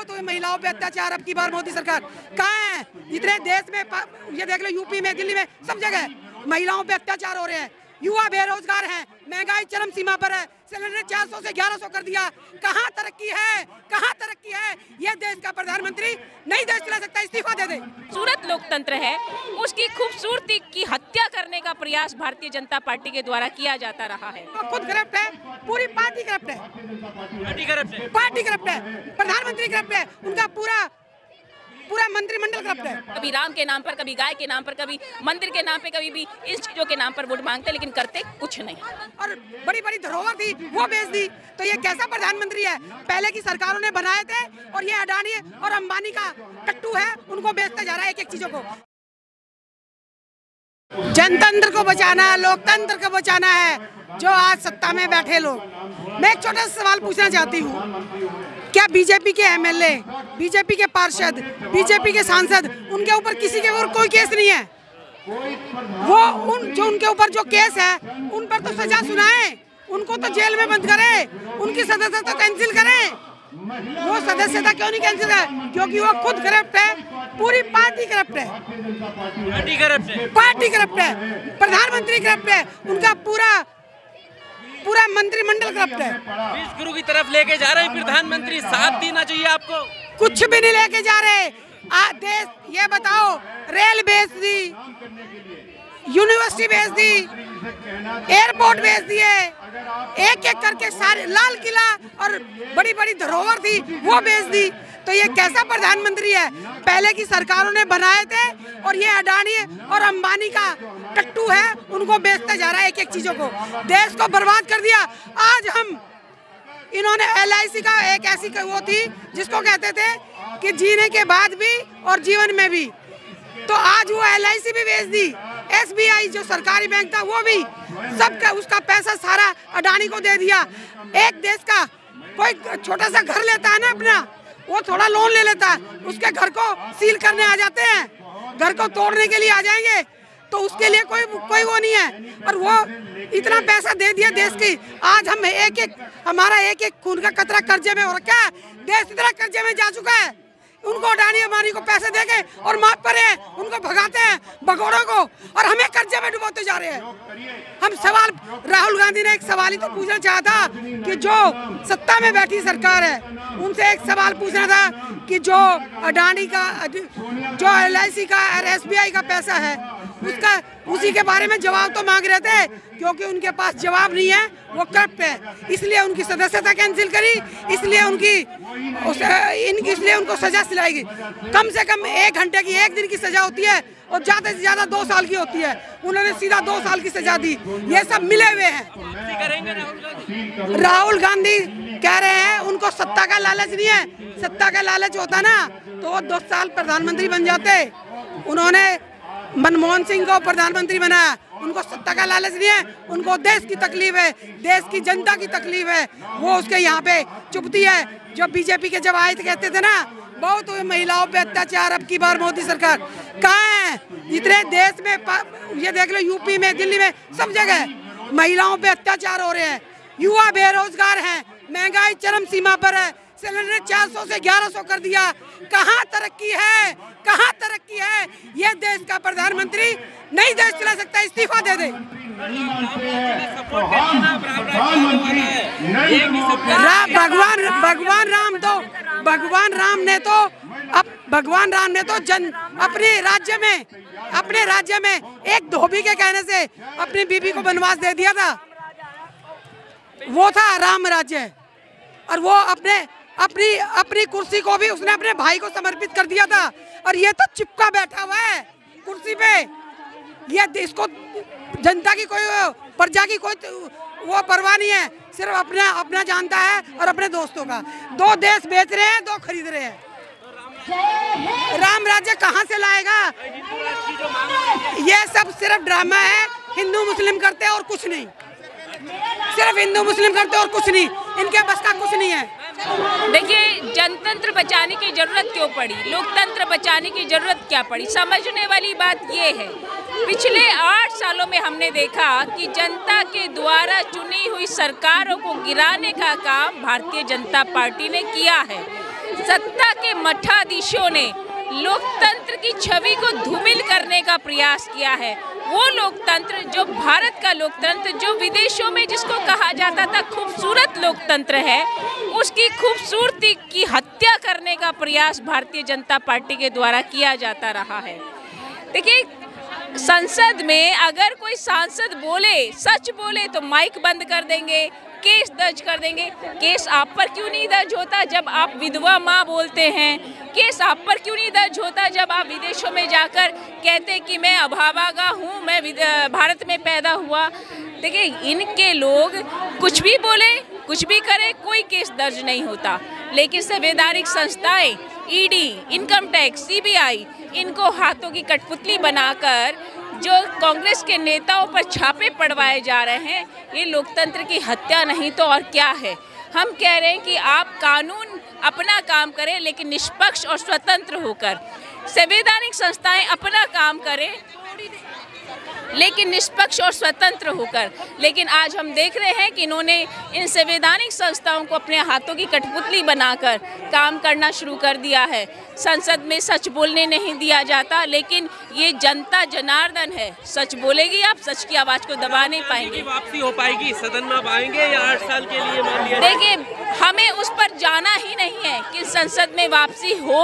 बहुत हुए महिलाओं पे अत्याचार अब की बार मोदी सरकार। कहा है? इतने देश में ये देख लो, यूपी में, दिल्ली में, सब जगह। महिलाओं पे अत्याचार हो रहे हैं। युवा बेरोजगार हैं। महँगाई चरम सीमा पर है। सिलेंडर 400 से 1100 कर दिया। कहाँ तरक्की है? कहाँ तरक्की है? ये देश का प्रधानमंत्री नहीं देश चला सकता इस्तीफा दे दे। खूबसूरत लोकतंत्र है। उसकी खूबसूरती की हत्या करने का प्रयास भारतीय जनता पार्टी के द्वारा किया जाता रहा है। वो खुद करप्ट है पूरी पार्टी करप्ट है। पार्टी करप्ट है। पार्टी करप्ट है प्रधानमंत्री करप्ट है उनका पूरा पूरा मंत्रिमंडल करप्ट है। कभी राम के नाम पर कभी गाय के नाम पर कभी मंदिर के नाम पे कभी भी इन चीज़ों के नाम पर वोट मांगते लेकिन करते कुछ नहीं। और बड़ी बड़ी धरोहर थी वो बेच दी। तो ये कैसा प्रधानमंत्री है? पहले की सरकारों ने बनाए थे और ये अडानी और अंबानी का टट्टू है उनको बेचता जा रहा है एक एक चीज़ों को। जनतंत्र को बचाना है लोकतंत्र को बचाना है जो आज सत्ता में बैठे लोग। मैं एक छोटा सा सवाल पूछना चाहती हूँ। क्या बीजेपी के एमएलए बीजेपी के पार्षद बीजेपी के सांसद उनके ऊपर किसी के ऊपर कोई केस नहीं है? वो उन जो उनके ऊपर जो केस है उन पर तो सजा सुनाए उनको तो जेल में बंद करे उनकी सदस्यता कैंसिल करें। वो सदस्यता क्यों नहीं कैंसिल करे क्योंकि वो खुद करप्ट है पूरी पार्टी करप्ट है। पार्टी करप्ट है। पार्टी करप्ट है प्रधानमंत्री करप्ट है उनका पूरा मंत्रिमंडल करप्ट है। विश्व गुरु की तरफ़ लेके जा रहे हैं प्रधानमंत्री साथ देना चाहिए आपको। कुछ भी नहीं लेके जा रहे। आ देश ये बताओ रेल बेच दी यूनिवर्सिटी बेच दी एयरपोर्ट बेच दिए। एक एक करके सारे लाल किला और बड़ी बड़ी धरोहर थी वो बेच दी। तो ये कैसा प्रधानमंत्री है? पहले की सरकारों ने बनाए थे और ये अडानी और अंबानी का टट्टू है, उनको बेचता जा रहा है एक एक चीज़ों को। देश को बर्बाद कर दिया। आज हम, इन्होंने एलआईसी का एक ऐसी वो थी, जिसको कहते थे कि जीने के बाद भी और जीवन में भी। तो आज वो एलआईसी भी बेच दी। एसबीआई जो सरकारी बैंक था, वो भी सबका, उसका पैसा सारा अडानी को दे दिया। एक देश का कोई छोटा सा घर लेता है ना अपना, वो थोड़ा लोन ले लेता है। उसके घर को सील करने आ जाते हैं। घर को तोड़ने के लिए आ जाएँगे। तो उसके लिए कोई कोई वो नहीं है। और वो इतना पैसा दे दिया देश की। आज हम एक एक, हमारा एक एक खून का कतरा कर्जे में रखा है। देश इतना कर्जे में जा चुका है। उनको अडानी अमानी को पैसे देके और माफ़ पर हैं उनको भगाते हैं भगोड़ों को और हमें कर्जे में डुबोते जा रहे हैं। हम सवाल, राहुल गांधी ने एक सवाल ही तो पूछना चाहा था कि जो सत्ता में बैठी सरकार है, उनसे एक सवाल पूछना था कि जो अडानी का, जो एलआईसी का और एस का पैसा है, उसका, उसी के बारे में जवाब तो मांग रहे थे, क्योंकि उनके पास जवाब नहीं है, वो करप्ट है। इसलिए उनकी सदस्यता कैंसिल करी, इसलिए उनकी इनकी, इसलिए उनको सजा सिलाएगी कम से कम एक घंटे की एक दिन की सजा होती है और ज़्यादा से ज़्यादा दो साल की होती है। उन्होंने सीधा दो साल की सजा दी। ये सब मिले हुए हैं। राहुल गांधी कह रहे हैं, उनको सत्ता का लालच नहीं है। सत्ता का लालच होता ना तो वो दो साल प्रधानमंत्री बन जाते। उन्होंने मनमोहन सिंह को प्रधानमंत्री बनाया। उनको सत्ता का लालच नहीं है। उनको देश की तकलीफ़ है। देश की जनता की तकलीफ़ है। वो उसके यहाँ पे चुपती है। जो बीजेपी के जब आए थे, कहते थे ना बहुत हुए महिलाओं पे अत्याचार अब की बार मोदी सरकार। कहाँ है? इतने देश में ये देख लो, यूपी में, दिल्ली में, सब जगह महिलाओं पे अत्याचार हो रहे हैं। युवा बेरोजगार हैं, महँगाई चरम सीमा पर है। सिलेंडर 400 से 1100 कर दिया। कहाँ तरक्की है? कहाँ तरक्की है? ये देश का प्रधानमंत्री नहीं देश चला सकता, इस्तीफा दे दे। राम, भगवान भगवान राम तो भगवान राम ने तो अब भगवान राम ने तो जन, अपने राज्य में, अपने राज्य में एक धोबी के कहने से अपनी बीबी को वनवास दे दिया था। वो था राम राज्य। और वो अपने, अपनी अपनी कुर्सी को भी उसने अपने भाई को समर्पित कर दिया था। और ये तो चिपका बैठा हुआ है कुर्सी पे। ये इसको जनता की कोई, प्रजा की कोई, वो परवाह नहीं है। सिर्फ़ अपना अपना जानता है और अपने दोस्तों का। दो देश बेच रहे हैं, दो खरीद रहे हैं। राम राज्य कहाँ से लाएगा? ये सब सिर्फ़ ड्रामा है, हिंदू मुस्लिम करते हैं और कुछ नहीं। सिर्फ़ हिंदू मुस्लिम करते हैं और कुछ नहीं। इनके बस का कुछ नहीं है। देखिए, जनतंत्र बचाने की ज़रूरत क्यों पड़ी? लोकतंत्र बचाने की ज़रूरत क्या पड़ी? समझने वाली बात ये है, पिछले आठ सालों में हमने देखा कि जनता के द्वारा चुनी हुई सरकारों को गिराने का काम भारतीय जनता पार्टी ने किया है। सत्ता के मठाधीशों ने लोकतंत्र की छवि को धूमिल करने का प्रयास किया है। वो लोकतंत्र, जो भारत का लोकतंत्र, जो विदेशों में जिसको कहा जाता था खूबसूरत लोकतंत्र है, उसकी खूबसूरती की हत्या करने का प्रयास भारतीय जनता पार्टी के द्वारा किया जाता रहा है। देखिए संसद में अगर कोई सांसद बोले, सच बोले तो माइक बंद कर देंगे, केस दर्ज कर देंगे। केस आप पर क्यों नहीं दर्ज होता जब आप विधवा माँ बोलते हैं? केस आप पर क्यों नहीं दर्ज होता जब आप विदेशों में जाकर कहते कि मैं अभावागा हूँ, मैं भारत में पैदा हुआ? देखिए, इनके लोग कुछ भी बोले, कुछ भी करें, कोई केस दर्ज नहीं होता। लेकिन संवैधानिक संस्थाएँ ईडी इनकम टैक्स सीबीआई इनको हाथों की कठपुतली बनाकर जो कांग्रेस के नेताओं पर छापे पड़वाए जा रहे हैं, ये लोकतंत्र की हत्या नहीं तो और क्या है? हम कह रहे हैं कि आप कानून अपना काम करें, लेकिन निष्पक्ष और स्वतंत्र होकर, संवैधानिक संस्थाएँ अपना काम करें लेकिन निष्पक्ष और स्वतंत्र होकर। लेकिन आज हम देख रहे हैं कि इन्होंने इन संवैधानिक संस्थाओं को अपने हाथों की कठपुतली बनाकर काम करना शुरू कर दिया है। संसद में सच बोलने नहीं दिया जाता लेकिन ये जनता जनार्दन है। सच बोलेगी आप सच की आवाज़ को दबा नहीं पाएँगे। वापसी हो पाएगी? सदन में आएँगे या आठ साल के लिए देखिए हमें उस पर जाना ही नहीं है कि संसद में वापसी हो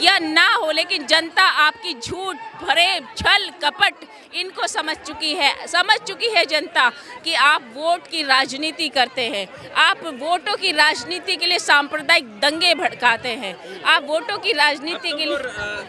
या ना हो लेकिन जनता आपकी झूठ भरे छल कपट इनको समझ चुकी है। समझ चुकी है जनता कि आप वोट की राजनीति करते हैं। आप वोटों की राजनीति के लिए सांप्रदायिक दंगे भड़काते हैं। आप वोटों की राजनीति के लिए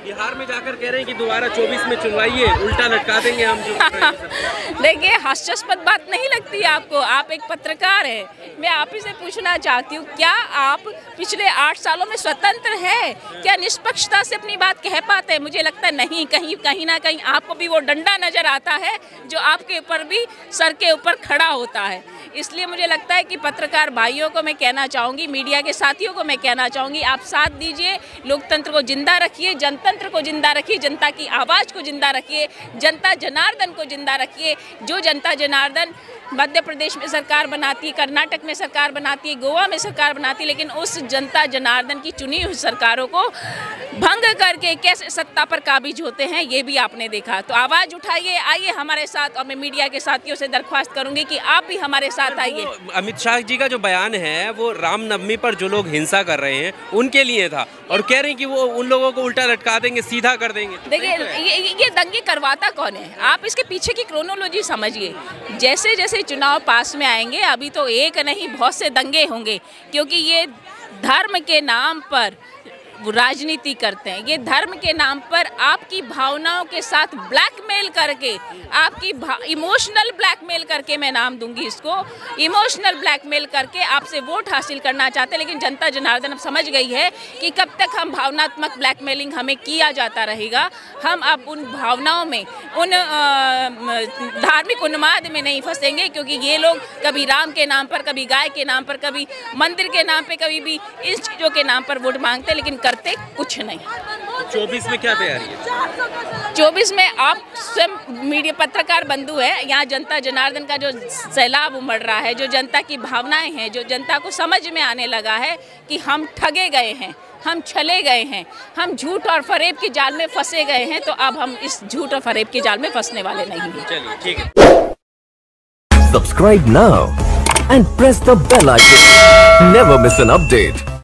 बिहार में जाकर कह रहे हैं कि दोबारा 24 में चुनवाइए उल्टा लटका देंगे हम देखिए हास्यास्पद बात नहीं लगती आपको। आप एक पत्रकार है। मैं आप ही से पूछना चाहती हूँ क्या आप पिछले आठ सालों में स्वतंत्र है? क्या निष्पक्षता से अपनी बात कह पाते हैं। मुझे लगता है नहीं, कहीं कहीं ना कहीं आपको भी वो डंडा नज़र आता है, जो आपके ऊपर भी, सर के ऊपर खड़ा होता है। इसलिए मुझे लगता है कि पत्रकार भाइयों को मैं कहना चाहूँगी, मीडिया के साथियों को मैं कहना चाहूँगी, आप साथ दीजिए, लोकतंत्र को ज़िंदा रखिए, जनतंत्र को ज़िंदा रखिए, जनता की आवाज़ को ज़िंदा रखिए, जनता जनार्दन को ज़िंदा रखिए। जो जनता जनार्दन मध्य प्रदेश में सरकार बनाती है, कर्नाटक में सरकार बनाती है, गोवा में सरकार बनाती है, लेकिन उस जनता जनार्दन की चुनी हुई सरकारों को भंग करके कैसे सत्ता पर काबिज होते हैं, ये भी आपने देखा। तो आवाज़ उठाइए, आइए हमारे साथ, और मैं मीडिया के साथियों से दरख्वास्त करूँगी कि आप भी हमारे साथ आइए। अमित शाह जी का जो बयान है वो रामनवमी पर जो लोग हिंसा कर रहे हैं उनके लिए था। और कह रहे हैं कि वो उन लोगों को उल्टा लटका देंगे सीधा कर देंगे। देखिए ये, ये दंगे करवाता कौन है? आप इसके पीछे की क्रोनोलॉजी समझिए। जैसे जैसे चुनाव पास में आएँगे अभी तो एक नहीं बहुत से दंगे होंगे क्योंकि ये धर्म के नाम पर राजनीति करते हैं। ये धर्म के नाम पर आपकी भावनाओं के साथ ब्लैकमेल करके, आपकी इमोशनल ब्लैकमेल करके मैं नाम दूँगी इसको। इमोशनल ब्लैकमेल करके आपसे वोट हासिल करना चाहते हैं, लेकिन जनता जनार्दन अब समझ गई है कि कब तक हम भावनात्मक ब्लैकमेलिंग हमें किया जाता रहेगा। हम अब उन भावनाओं में, उन धार्मिक उन्माद में नहीं फंसेंगे, क्योंकि ये लोग कभी राम के नाम पर, कभी गाय के नाम पर, कभी मंदिर के नाम पर कभी भी इन चीज़ों के नाम पर वोट मांगते हैं, लेकिन करते कुछ नहीं। चौबीस में क्या तैयारी है? चौबीस में आप स्वयं मीडिया पत्रकार बंधु है यहाँ जनता जनार्दन का जो सैलाब उमड़ रहा है जो जनता की भावनाएँ हैं जो जनता को समझ में आने लगा है कि हम ठगे गए हैं हम छले गए हैं हम झूठ और फरेब के जाल में फंसे गए हैं तो अब हम इस झूठ और फरेब के जाल में फंसने वाले नहीं हैं। चलिए ठीक है। Subscribe now and press the bell icon never miss an update